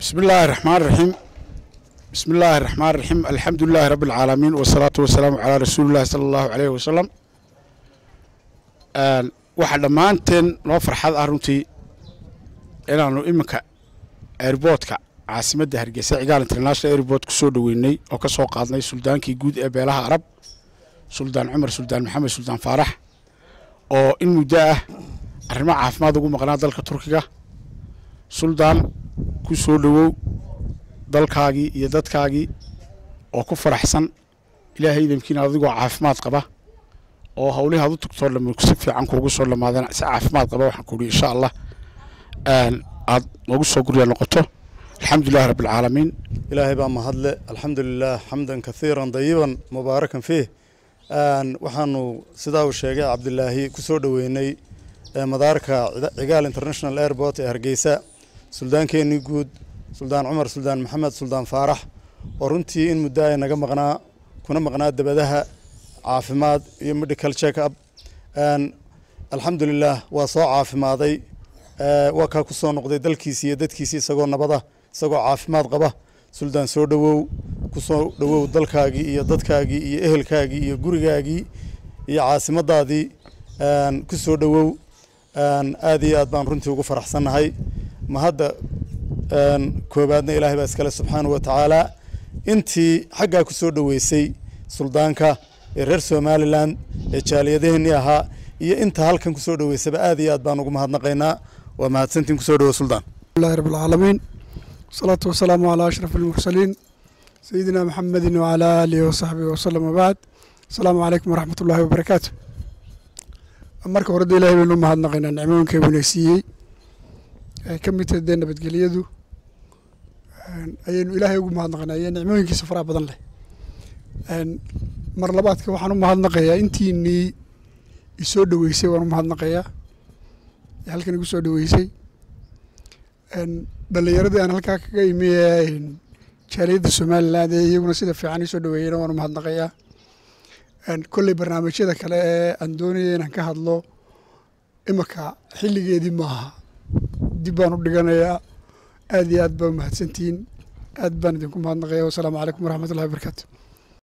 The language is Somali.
بسم الله الرحمن الرحيم بسم الله الرحمن الرحيم الحمد لله رب العالمين والصلاة والسلام على رسول الله صلى الله عليه وسلم Een, waxaa dhammaanteen noo farxad ah runtii inaannu iminka airboodka caasimadda hargeysa cigaal international airboort ku soo dhoweynay oo ka soo qaadnay suldaankii guud ee beelaha arab suldaan cumar suldaan maxamed suldaan faarax oo in muddo ah arrimo caafimaad ugu maqnaa dalka turkiga suldaan ku soo dhowow dalkaagii iyo dadkaagii oo ku faraxsan ilaahay idamkiina adigoo caafimaad qaba oo hawlihii aad u tugtoo dham si fiican kuugu soo dhamaadeen si caafimaad qaba waxaan kuuhi insha allah aad noogu soo gurya noqoto. Rabbi alcaalamiin ilaahay baa mahadle alxamdu lilah xamdan kathiiran dayiban mubaarakan fiih. Waxaanu sidaa uu sheegay cabdilaahi ku soo dhoweynay madaarka cigaal international airport ee suldaankeenii guud suldaan cumar suldaan maxamed suldaan faarax. Oo runtii in muddo ay naga maqnaa kuna maqnaa dabadaha caafimaad iyo medical check up alxamdulilah waa soo caafimaaday. Waa kaa ku soo noqday dalkiisi iyo dadkiisi isagoo nabada isagoo caafimaad qaba. Suldaan soo dhowow ku soo dhowow dalkaagii iyo dadkaagii iyo ehelkaagii iyo gurigaagii iyo caasimadaadii ku soo dhowow aad iyo aad baan runtii ugu faraxsannahay ma hadda koobaadna ilaahay baa iskale subxaanahu wa tacaala. Intii xaggaa ku soo dhoweysay suldaanka ee reer somalilan ee jaaliyadaheenii ahaa iyo inta halkan ku soo dhoweysaba aad iyo aad baan ugu mahadnaqaynaa. Waa mahadsantiin ku soo dhowo suldaan ilahi rabbilcaalamiin wasalaatu wasalaamu calaa ashraf almursaliin sayidina maxamedin wacalaa aalihi wasaxbihi wasalam wabacd asalaamu calaykum waraxmat ullaahi wabarakaatu marka horeda ilahay baynu u mahadnaqaynaa nicmooyinka uuna ee ka mid tahay dee nabadgelyadu ayaynu ilaahay ugu mahadnaqaynaa iyo nicmooyinkiisa faraha badan leh. Mar labaadka waxaan u mahadnaqayaa intiinii isoo dhoweysay waan u mahadnaqayaa. Ee halkan igu soo dhoweysay dhallinyaradii aan halkaa kaga imi ee jaaliyadda somaliland ee iyaguna sida fiican isoo dhoweeyeyna waan u mahadnaqayaa. Kolley barnaamijyada kale ee aan doonaya inaan ka hadlo imika xilligeedii maaha dib baan u dhiganayaa. Aad iyo aad baa umahadsantihiin aad baan idinku mahadnaqaya. Wasalaamu calaykum waraxmatullahi wabarakaatu